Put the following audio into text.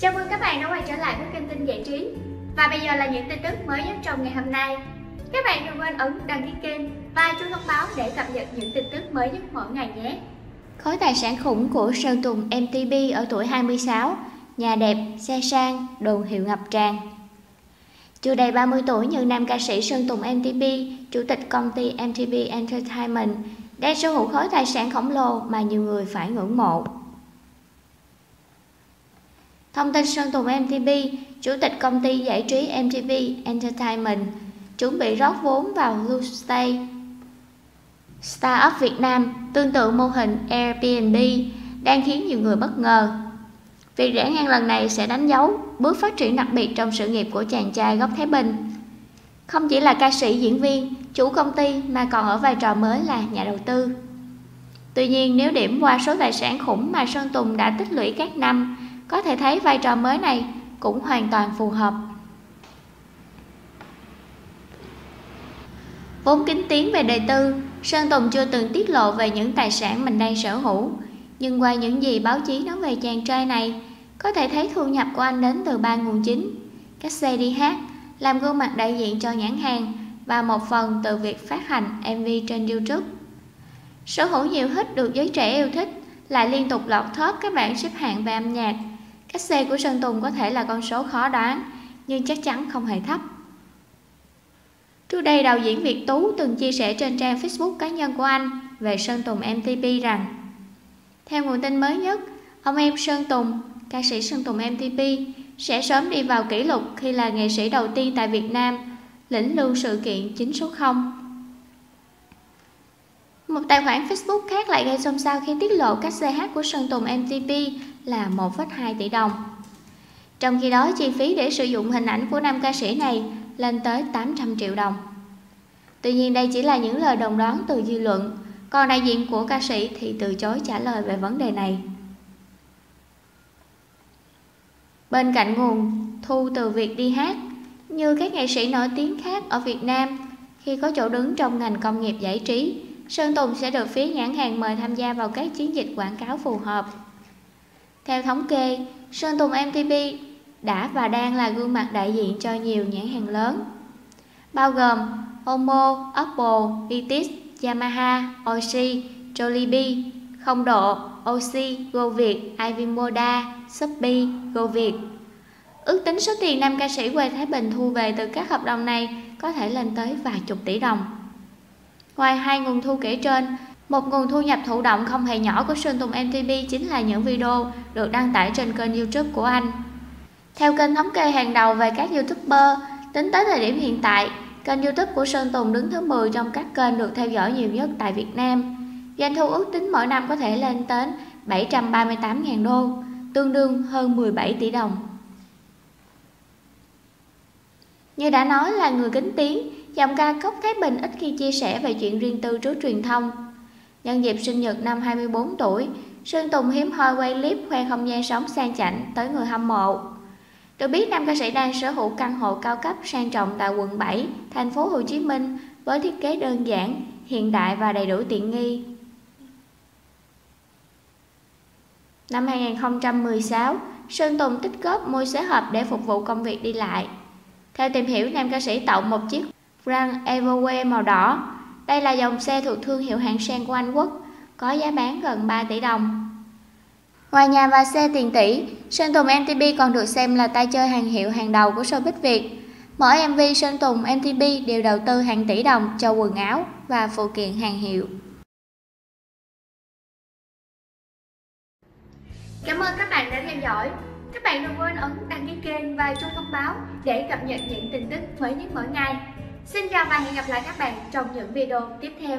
Chào mừng các bạn đã quay trở lại với kênh tin giải trí. Và bây giờ là những tin tức mới nhất trong ngày hôm nay. Các bạn đừng quên ấn đăng ký kênh và chuông thông báo để cập nhật những tin tức mới nhất mỗi ngày nhé. Khối tài sản khủng của Sơn Tùng MTP ở tuổi 26 Nhà đẹp, xe sang, đồn hiệu ngập tràn. Chưa đầy 30 tuổi như nam ca sĩ Sơn Tùng MTP, chủ tịch công ty MTP Entertainment đang sở hữu khối tài sản khổng lồ mà nhiều người phải ngưỡng mộ. Thông tin Sơn Tùng MTV, chủ tịch công ty giải trí MTV Entertainment, chuẩn bị rót vốn vào Lustay Startup Việt Nam, tương tự mô hình Airbnb, đang khiến nhiều người bất ngờ. Việc rẽ ngang lần này sẽ đánh dấu bước phát triển đặc biệt trong sự nghiệp của chàng trai gốc Thái Bình. Không chỉ là ca sĩ, diễn viên, chủ công ty mà còn ở vai trò mới là nhà đầu tư. Tuy nhiên nếu điểm qua số tài sản khủng mà Sơn Tùng đã tích lũy các năm, có thể thấy vai trò mới này cũng hoàn toàn phù hợp. Vốn kính tiếng về đời tư, Sơn Tùng chưa từng tiết lộ về những tài sản mình đang sở hữu. Nhưng qua những gì báo chí nói về chàng trai này, có thể thấy thu nhập của anh đến từ ba nguồn chính. Các xe đi hát, làm gương mặt đại diện cho nhãn hàng và một phần từ việc phát hành MV trên YouTube. Sở hữu nhiều hit được giới trẻ yêu thích, lại liên tục lọt top các bảng xếp hạng về âm nhạc. Cách của Sơn Tùng có thể là con số khó đoán, nhưng chắc chắn không hề thấp. Trước đây, đạo diễn Việt Tú từng chia sẻ trên trang Facebook cá nhân của anh về Sơn Tùng MTP rằng Theo nguồn tin mới nhất, ông em Sơn Tùng, ca sĩ Sơn Tùng MTP, sẽ sớm đi vào kỷ lục khi là nghệ sĩ đầu tiên tại Việt Nam lĩnh lưu sự kiện 9 số 0. Một tài khoản Facebook khác lại gây xôn xao khi tiết lộ các CH của Sơn Tùng MTP là 1,2 tỷ đồng. Trong khi đó, chi phí để sử dụng hình ảnh của nam ca sĩ này lên tới 800 triệu đồng. Tuy nhiên đây chỉ là những lời đồng đoán từ dư luận, còn đại diện của ca sĩ thì từ chối trả lời về vấn đề này. Bên cạnh nguồn thu từ việc đi hát, như các nghệ sĩ nổi tiếng khác ở Việt Nam, khi có chỗ đứng trong ngành công nghiệp giải trí, Sơn Tùng sẽ được phía nhãn hàng mời tham gia vào các chiến dịch quảng cáo phù hợp. Theo thống kê, Sơn Tùng MTP đã và đang là gương mặt đại diện cho nhiều nhãn hàng lớn, bao gồm Omo, Apple, Itis, Yamaha, Oxy, Jollibee, Không Độ, Oxy, Go Việt, Ivimoda, Shopee, Go Việt. Ước tính số tiền nam ca sĩ quê Thái Bình thu về từ các hợp đồng này có thể lên tới vài chục tỷ đồng. Ngoài hai nguồn thu kể trên, một nguồn thu nhập thụ động không hề nhỏ của Sơn Tùng MTP chính là những video được đăng tải trên kênh YouTube của anh. Theo kênh thống kê hàng đầu về các YouTuber, tính tới thời điểm hiện tại, kênh YouTube của Sơn Tùng đứng thứ 10 trong các kênh được theo dõi nhiều nhất tại Việt Nam. Doanh thu ước tính mỗi năm có thể lên đến 738.000 đô, tương đương hơn 17 tỷ đồng. Như đã nói là người kính tiếng, dòng ca Cốc Thái Bình ít khi chia sẻ về chuyện riêng tư trước truyền thông. Nhân dịp sinh nhật năm 24 tuổi, Sơn Tùng hiếm hoi quay clip khoe không gian sống sang chảnh tới người hâm mộ. Được biết nam ca sĩ đang sở hữu căn hộ cao cấp sang trọng tại quận 7, thành phố Hồ Chí Minh với thiết kế đơn giản, hiện đại và đầy đủ tiện nghi. Năm 2016, Sơn Tùng tích góp mua xế hộp để phục vụ công việc đi lại. Theo tìm hiểu, nam ca sĩ tậu một chiếc Grand Everway màu đỏ. Đây là dòng xe thuộc thương hiệu hạng sang của Anh Quốc, có giá bán gần 3 tỷ đồng. Ngoài nhà và xe tiền tỷ, Sơn Tùng MTV còn được xem là tay chơi hàng hiệu hàng đầu của showbiz Việt. Mỗi MV Sơn Tùng MTV đều đầu tư hàng tỷ đồng cho quần áo và phụ kiện hàng hiệu. Cảm ơn các bạn đã theo dõi. Các bạn đừng quên ấn đăng ký kênh và chuông thông báo để cập nhật những tin tức mới nhất mỗi ngày. Xin chào và hẹn gặp lại các bạn trong những video tiếp theo.